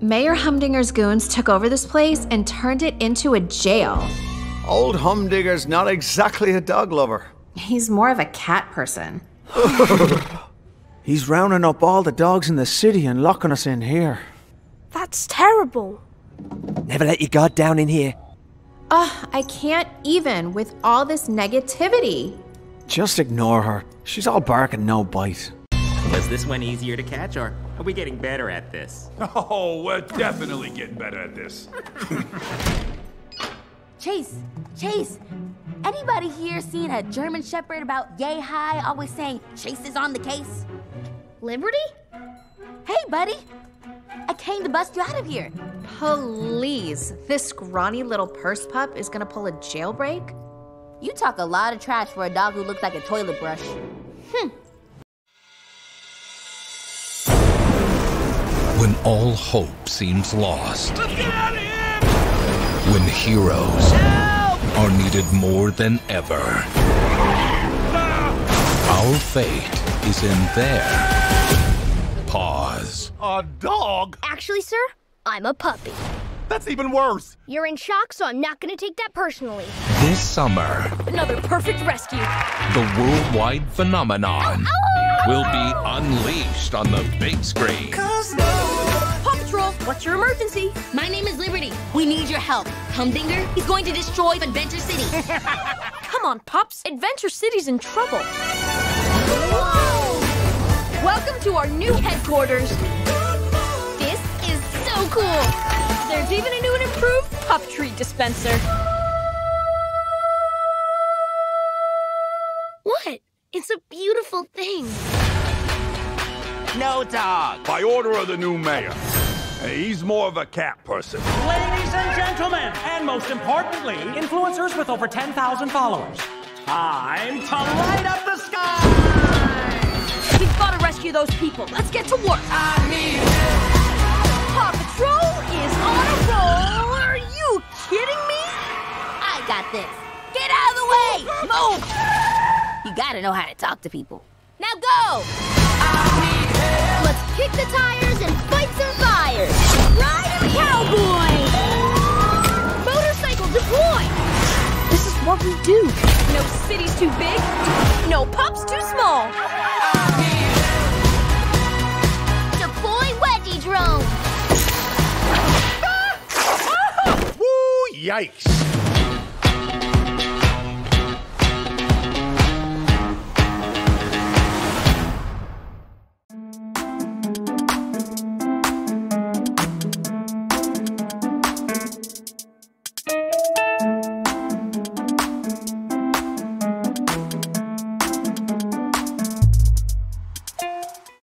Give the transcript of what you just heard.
Mayor Humdinger's goons took over this place and turned it into a jail. Old Humdinger's not exactly a dog lover. He's more of a cat person. He's rounding up all the dogs in the city and locking us in here. That's terrible. Never let your guard down in here. Ugh, I can't even with all this negativity. Just ignore her. She's all bark and no bite. Was this one easier to catch, or are we getting better at this? Oh, we're definitely getting better at this. Chase, Chase, anybody here seen a German Shepherd about yay high, always saying Chase is on the case? Liberty? Hey, buddy, I came to bust you out of here. Please, this scrawny little purse pup is gonna pull a jailbreak? You talk a lot of trash for a dog who looks like a toilet brush. Hmm. When all hope seems lost. When heroes are needed more than ever. Ah! Our fate is in their paws. A dog? Actually, sir, I'm a puppy. That's even worse. You're in shock, so I'm not gonna take that personally. This summer, Another perfect rescue. the worldwide phenomenon will be unleashed on the big screen. Paw Patrol, what's your emergency? My name is Liberty. We need your help. Humdinger, he's going to destroy Adventure City. Come on, Pups. Adventure City's in trouble. Whoa! Welcome to our new headquarters. This is so cool. There's even a new and improved pup treat dispenser. What? It's a beautiful thing. No dog! By order of the new mayor. He's more of a cat person. Ladies and gentlemen, and most importantly, influencers with over 10,000 followers. Time to light up the sky! We've got to rescue those people. Let's get to work. I need Paw Patrol is on a roll. Are you kidding me? I got this. Get out of the way! Move! You gotta know how to talk to people. Now go! Let's kick the tires and fight some fires. What we do. No city's too big. No pups too small. Deploy wedgie drone! Ah! Woo, yikes.